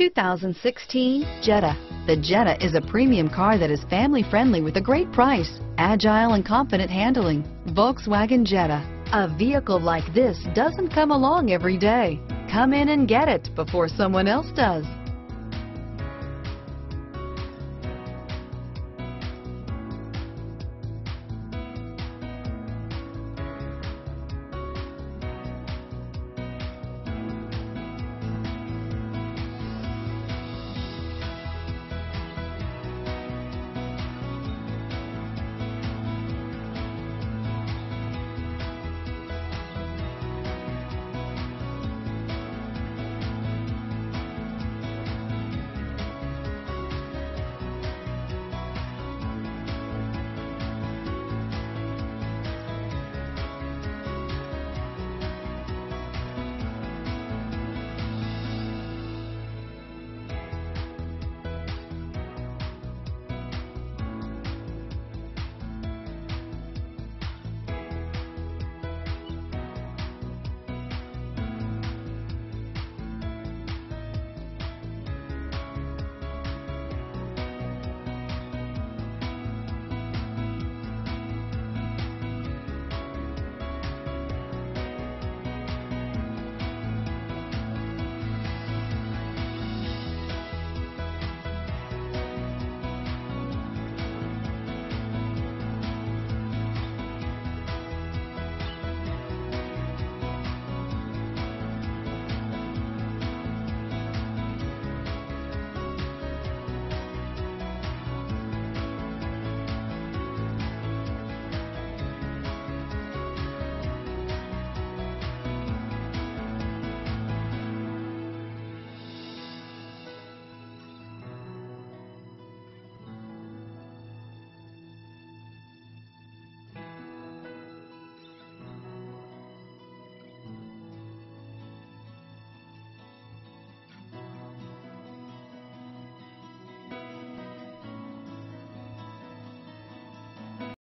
2016 Jetta. The Jetta is a premium car that is family friendly with a great price, agile and confident handling. Volkswagen Jetta. A vehicle like this doesn't come along every day. Come in and get it before someone else does.